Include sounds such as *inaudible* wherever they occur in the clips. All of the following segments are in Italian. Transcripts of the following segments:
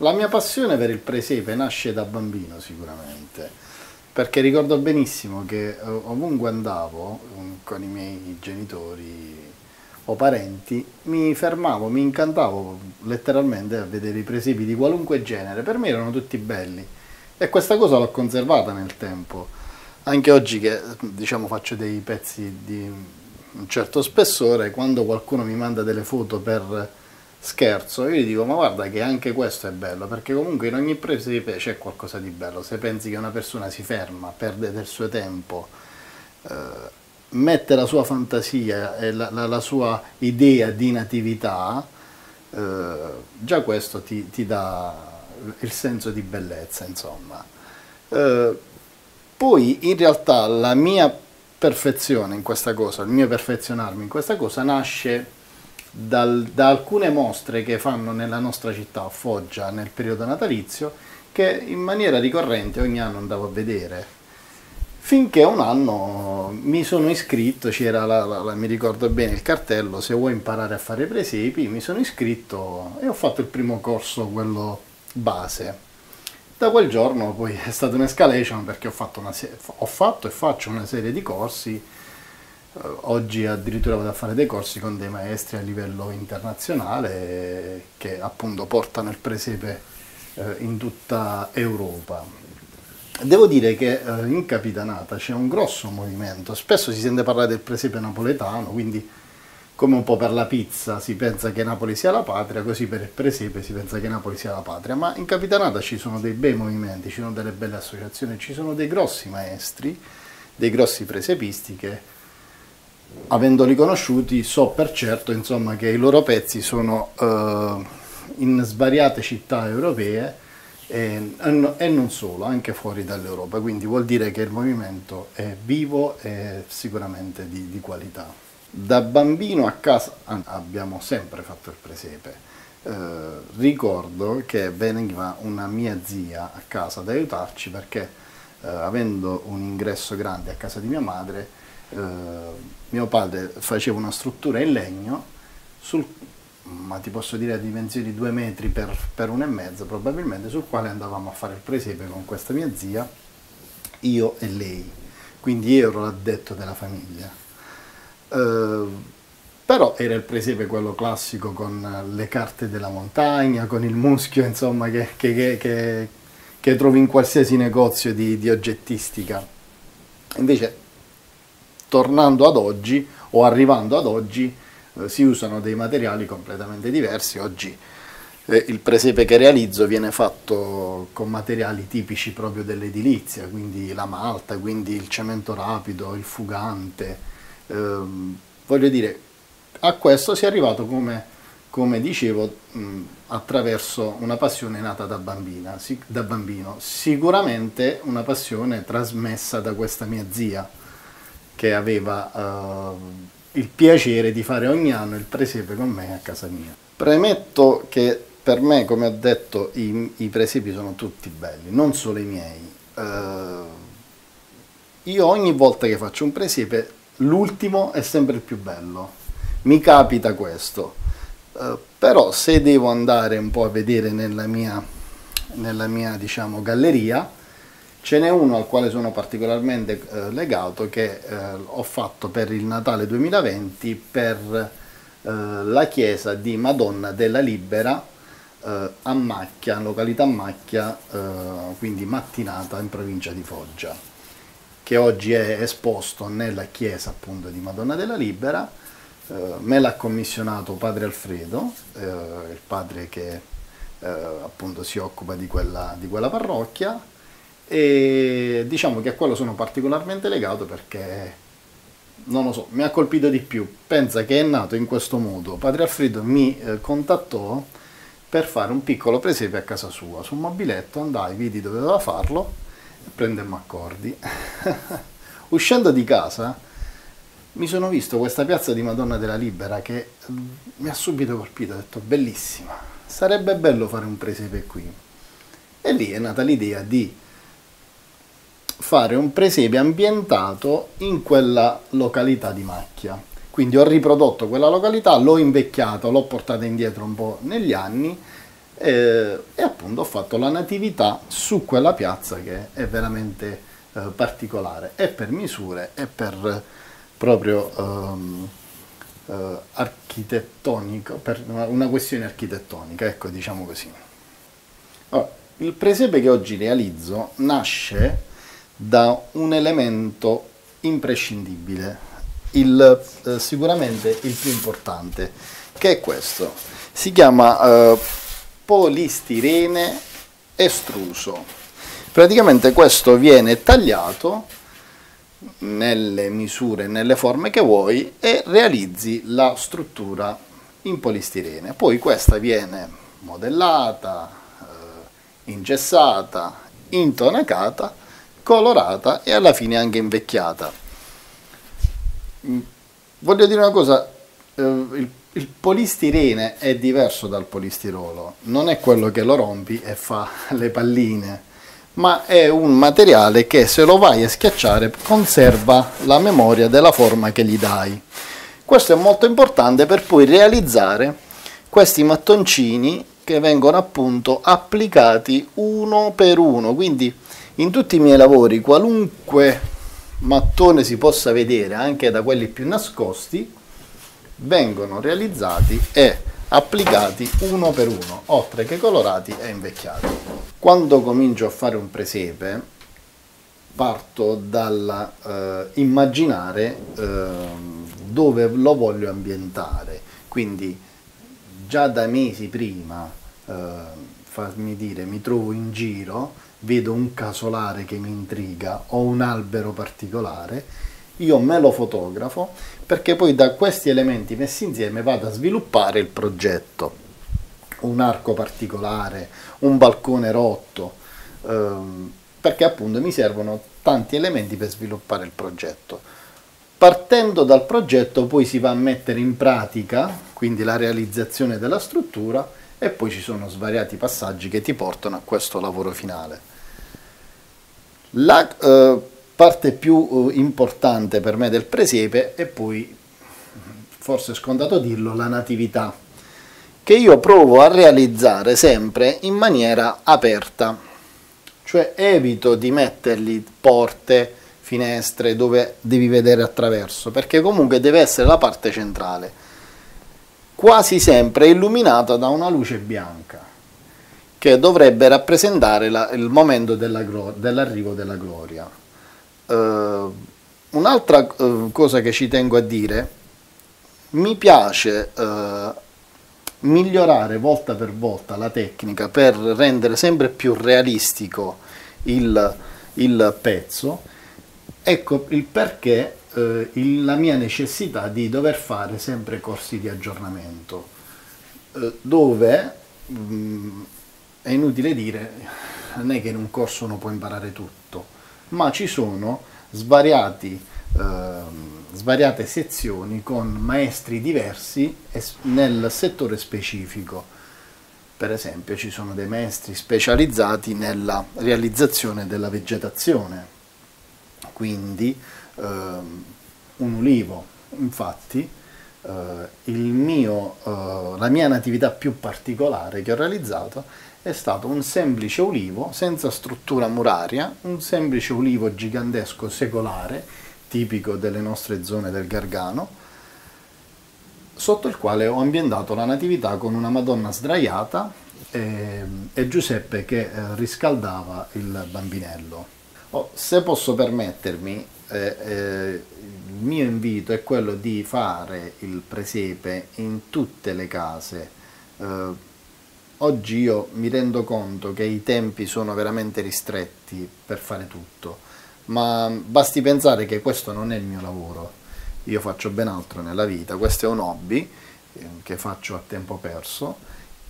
La mia passione per il presepe nasce da bambino sicuramente, perché ricordo benissimo che eh, ovunque andavo mm, con i miei genitori o parenti, mi fermavo, mi incantavo letteralmente a vedere i presepi di qualunque genere, per me erano tutti belli. E questa cosa l'ho conservata nel tempo. Anche oggi che diciamo faccio dei pezzi di un certo spessore, quando qualcuno mi manda delle foto per scherzo, io gli dico ma guarda che anche questo è bello, perché comunque in ogni presepe c'è qualcosa di bello, se pensi che una persona si ferma, perde del suo tempo, eh, mette la sua fantasia e la, la, la sua idea di natività, eh, già questo ti, ti, dà il senso di bellezza, insomma. Eh, poi in realtà la mia perfezione in questa cosa, il mio perfezionarmi in questa cosa nasce dal, da alcune mostre che fanno nella nostra città, a Foggia, nel periodo natalizio, che in maniera ricorrente ogni anno andavo a vedere. Finché un anno mi sono iscritto, c'era, la, la, la, mi ricordo bene, il cartello, se vuoi imparare a fare presepi, mi sono iscritto e ho fatto il primo corso, quello base. Da quel giorno poi è stata un'escalation perché ho fatto, una, ho fatto e faccio una serie di corsi oggi addirittura vado a fare dei corsi con dei maestri a livello internazionale che appunto portano il presepe eh, in tutta Europa. Devo dire che eh, in Capitanata c'è un grosso movimento, spesso si sente parlare del presepe napoletano, quindi come un po' per la pizza si pensa che Napoli sia la patria, così per il presepe si pensa che Napoli sia la patria, ma in Capitanata ci sono dei bei movimenti, ci sono delle belle associazioni, ci sono dei grossi maestri, dei grossi presepisti che avendoli conosciuti so per certo insomma, che i loro pezzi sono eh, in svariate città europee e, e, non solo, anche fuori dall'Europa, quindi vuol dire che il movimento è vivo e sicuramente di, di qualità. Da bambino a casa abbiamo sempre fatto il presepe. Eh, ricordo che veniva una mia zia a casa ad aiutarci perché eh, avendo un ingresso grande a casa di mia madre eh, mio padre faceva una struttura in legno, sul, ma ti posso dire a dimensioni di due metri per, per uno e mezzo probabilmente, sul quale andavamo a fare il presepe con questa mia zia, io e lei. Quindi io ero l'addetto della famiglia. Eh, però era il presepe quello classico con le carte della montagna, con il muschio insomma che, che, che, che trovi in qualsiasi negozio di, di oggettistica. Invece tornando ad oggi o arrivando ad oggi eh, si usano dei materiali completamente diversi. Oggi eh, il presepe che realizzo viene fatto con materiali tipici proprio dell'edilizia, quindi la malta, quindi il cemento rapido, il fugante. Eh, voglio dire, a questo si è arrivato come, come dicevo mh, attraverso una passione nata da, bambina, si, da bambino, sicuramente una passione trasmessa da questa mia zia che aveva uh, il piacere di fare ogni anno il presepe con me a casa mia. Premetto che per me, come ho detto, i, i presepi sono tutti belli, non solo i miei. Uh, io ogni volta che faccio un presepe, l'ultimo è sempre il più bello. Mi capita questo. Uh, però se devo andare un po' a vedere nella mia, nella mia diciamo, galleria, Ce n'è uno al quale sono particolarmente eh, legato che eh, ho fatto per il Natale 2020 per eh, la chiesa di Madonna della Libera eh, a Macchia, località Macchia, eh, quindi mattinata in provincia di Foggia, che oggi è esposto nella chiesa appunto di Madonna della Libera. Eh, me l'ha commissionato padre Alfredo, il padre che appunto si occupa di quella, di quella parrocchia e diciamo che a quello sono particolarmente legato perché non lo so, mi ha colpito di più. Pensa che è nato in questo modo. Padre Alfredo mi eh, contattò per fare un piccolo presepe a casa sua. Sul mobiletto andai, vidi dove doveva farlo e prendemmo accordi. *laughs* Uscendo di casa mi sono visto questa piazza di Madonna della Libera che mm, mi ha subito colpito, ho detto bellissima, sarebbe bello fare un presepe qui. E lì è nata l'idea di fare un presepe ambientato in quella località di macchia. Quindi ho riprodotto quella località, l'ho invecchiato, l'ho portata indietro un po' negli anni, e, e, appunto ho fatto la natività su quella piazza che è veramente eh, particolare e per misure e per proprio ehm, eh, architettonico, per una questione architettonica, ecco diciamo così. Allora, il presepe che oggi realizzo nasce da un elemento imprescindibile, il, eh, sicuramente il più importante, che è questo. Si chiama eh, polistirene estruso. Praticamente questo viene tagliato nelle misure, nelle forme che vuoi e realizzi la struttura in polistirene. Poi questa viene modellata, eh, ingessata, intonacata, colorata e alla fine anche invecchiata. Mm, voglio dire una cosa, eh, il, il polistirene è diverso dal polistirolo, non è quello che lo rompi e fa *laughs* le palline ma è un materiale che se lo vai a schiacciare conserva la memoria della forma che gli dai. Questo è molto importante per poi realizzare questi mattoncini che vengono appunto applicati uno per uno, quindi in tutti i miei lavori qualunque mattone si possa vedere, anche da quelli più nascosti, vengono realizzati e applicati uno per uno, oltre che colorati e invecchiati. Quando comincio a fare un presepe, parto dal eh, eh, dove lo voglio ambientare, quindi già da mesi prima, eh, farmi dire, mi trovo in giro, vedo un casolare che mi intriga o un albero particolare, io me lo fotografo perché poi da questi elementi messi insieme vado a sviluppare il progetto. Un arco particolare, un balcone rotto, ehm, perché appunto mi servono tanti elementi per sviluppare il progetto. Partendo dal progetto poi si va a mettere in pratica, quindi la realizzazione della struttura e poi ci sono svariati passaggi che ti portano a questo lavoro finale. La, eh, parte più eh, importante per me del presepe e poi, forse è scontato dirlo, la natività, che io provo a realizzare sempre in maniera aperta, cioè evito di mettergli porte, finestre dove devi vedere attraverso, perché comunque deve essere la parte centrale, quasi sempre illuminata da una luce bianca che dovrebbe rappresentare la, il momento dell'arrivo della gloria. Uh, un'altra uh, cosa che ci tengo a dire, mi piace uh, migliorare volta per volta la tecnica per rendere sempre più realistico il, il pezzo. Ecco il perché il, la mia necessità di dover fare sempre corsi di aggiornamento, dove mh, mm, è inutile dire, *laughs* non è che in un corso uno può imparare tutto ma ci sono svariati, eh, svariate sezioni con maestri diversi nel settore specifico. Per esempio ci sono dei maestri specializzati nella realizzazione della vegetazione, quindi eh, un ulivo. Infatti eh, mio, eh, la mia natività più particolare che ho realizzato è stato un semplice ulivo senza struttura muraria, un semplice ulivo gigantesco secolare, tipico delle nostre zone del Gargano, sotto il quale ho ambientato la natività con una Madonna sdraiata e, e Giuseppe che eh, riscaldava il bambinello. Oh, se posso permettermi, eh, eh, il mio invito è quello di fare il presepe in tutte le case, eh, Oggi io mi rendo conto che i tempi sono veramente ristretti per fare tutto, ma basti pensare che questo non è il mio lavoro, io faccio ben altro nella vita, questo è un hobby eh, che faccio a tempo perso,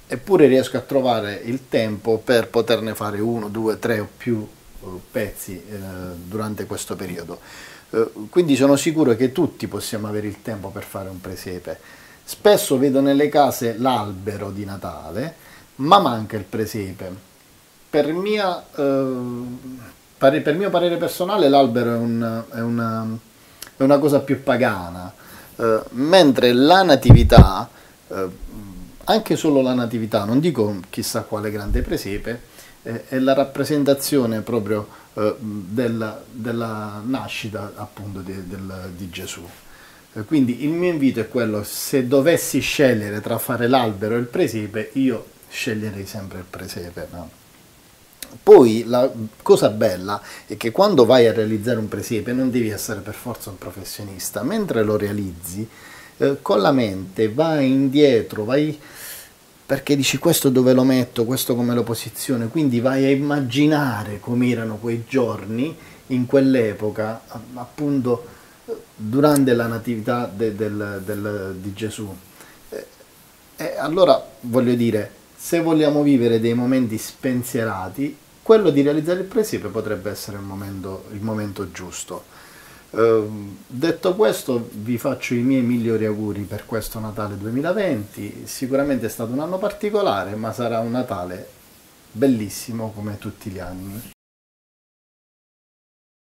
eppure riesco a trovare il tempo per poterne fare uno, due, tre o più pezzi eh, durante questo periodo. quindi sono sicuro che tutti possiamo avere il tempo per fare un presepe. Spesso vedo nelle case l'albero di Natale, ma manca il presepe. Per, mia, eh, pare, per mio parere personale l'albero è, un, è, una, è, una, cosa più pagana, eh, mentre la natività, eh, anche solo la natività, non dico chissà quale grande presepe, eh, è la rappresentazione proprio eh, della, della, nascita appunto di, del, di Gesù. Eh, quindi il mio invito è quello, se dovessi scegliere tra fare l'albero e il presepe, io sceglierei sempre il presepe. No? Poi la cosa bella è che quando vai a realizzare un presepe non devi essere per forza un professionista, mentre lo realizzi eh, con la mente vai indietro, vai perché dici questo dove lo metto, questo come lo posiziono, quindi vai a immaginare come erano quei giorni in quell'epoca, appunto durante la natività de, del, del, di Gesù. E, e allora voglio dire, se vogliamo vivere dei momenti spensierati, quello di realizzare il presepe potrebbe essere il momento, il momento giusto. Eh, detto questo, vi faccio i miei migliori auguri per questo Natale 2020. Sicuramente è stato un anno particolare, ma sarà un Natale bellissimo come tutti gli anni.